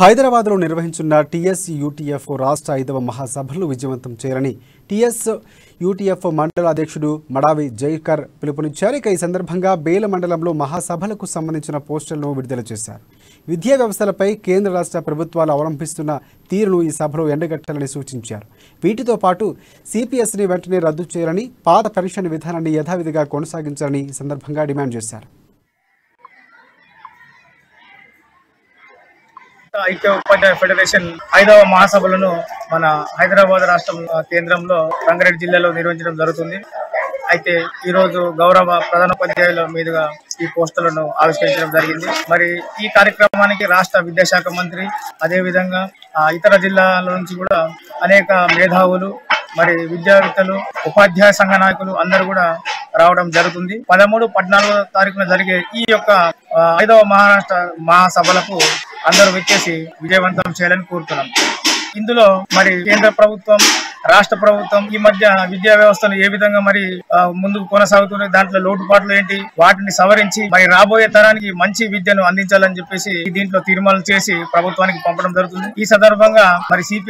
హైదరాబాద్లో నిర్వహించున్న TS UTF రాష్ట్ర ఐదవ మహాసభలు విజయవంతం చేయాలని టీఎస్ యూటీఎఫ్ మండల అధ్యక్షుడు మడావి జైకర్ పిలుపునిచ్చారు. ఇక ఈ సందర్భంగా బేల మండలంలో మహాసభలకు సంబంధించిన పోస్టర్లను విడుదల చేశారు. విద్యా వ్యవస్థలపై కేంద్ర రాష్ట్ర ప్రభుత్వాలు అవలంబిస్తున్న తీరును ఈ సభలో ఎండగట్టాలని సూచించారు. వీటితో పాటు సిపిఎస్ని వెంటనే రద్దు చేయాలని పాత పెన్షన్ విధానాన్ని యథావిధిగా కొనసాగించాలని ఈ సందర్భంగా డిమాండ్ చేశారు. ఐక్య ఉపాధ్యాయ ఫెడరేషన్ ఐదవ మహాసభలను మన హైదరాబాద్ రాష్ట్రం కేంద్రంలో రంగారెడ్డి జిల్లాలో నిర్వహించడం జరుగుతుంది. అయితే ఈరోజు గౌరవ ప్రధానోపాధ్యాయుల మీదుగా ఈ పోస్టులను ఆవిష్కరించడం జరిగింది. మరి ఈ కార్యక్రమానికి రాష్ట్ర విద్యాశాఖ మంత్రి అదేవిధంగా ఇతర జిల్లాల నుంచి కూడా అనేక మేధావులు మరి విద్యావేత్తలు ఉపాధ్యాయ సంఘ నాయకులు అందరూ కూడా రావడం జరుగుతుంది. పదమూడు పద్నాలుగో తారీఖున జరిగే ఈ యొక్క ఐదవ మహారాష్ట్ర మహాసభలకు అందరూ వచ్చేసి విజయవంతం చేయాలని కోరుతున్నాం. ఇందులో మరి కేంద్ర ప్రభుత్వం రాష్ట్ర ప్రభుత్వం ఈ మధ్య విద్యా వ్యవస్థను ఏ విధంగా మరి ముందుకు కొనసాగుతున్నాయి దాంట్లో లోటుపాట్లు ఏంటి వాటిని సవరించి మరి రాబోయే తరానికి మంచి విద్యను అందించాలని చెప్పేసి దీంట్లో తీర్మానం చేసి ప్రభుత్వానికి పంపడం జరుగుతుంది. ఈ సందర్భంగా మరి సిపి